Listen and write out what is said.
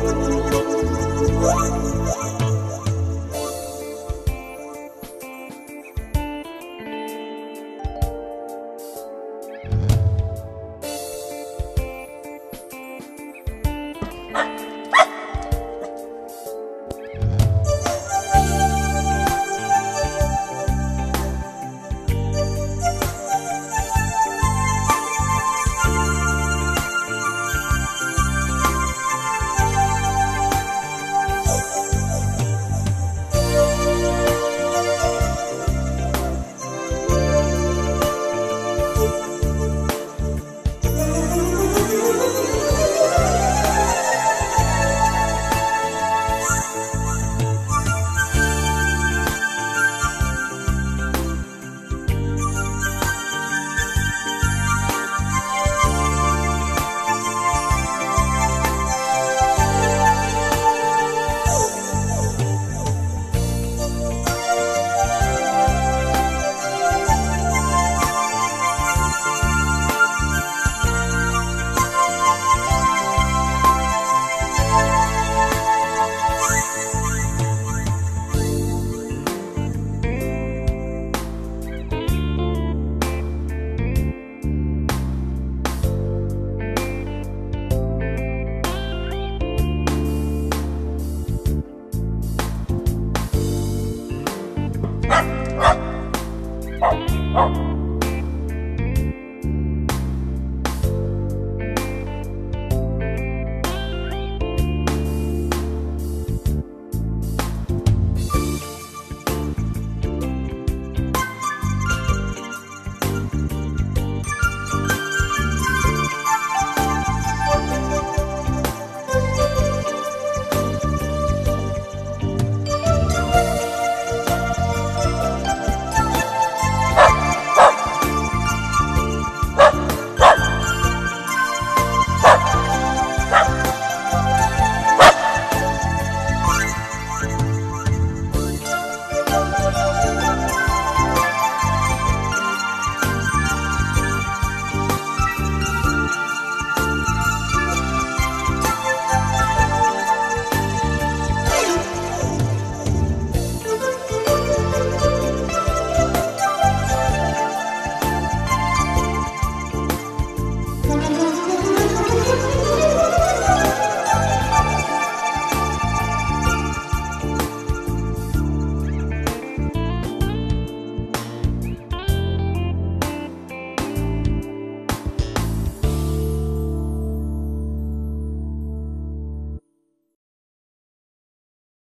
What?